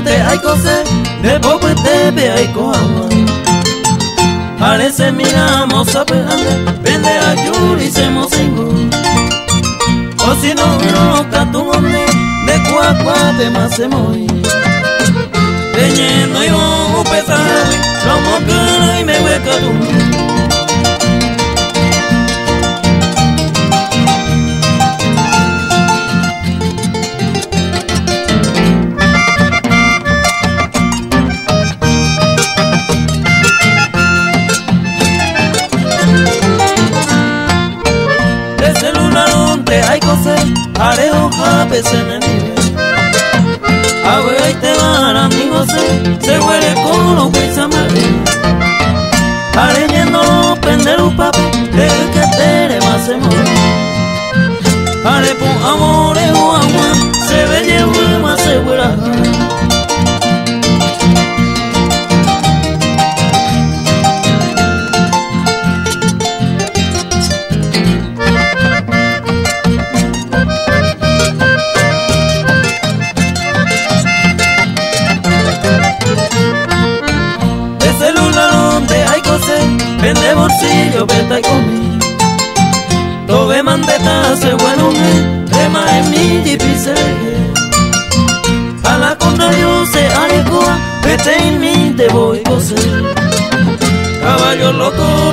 cante aiko ze Bebo bete be aiko ama Hare se mira moza pe ande Bende ayuri se mozengo O si no no katu omne Ne kuakua pe masemo Hare se me vive. Agua y te van amigos se huele con los guisamales. Areñando pender un papi, el que te más se muere. Ale por A la contra yo se arecoa Vete en mi te voy a coser Caballo loco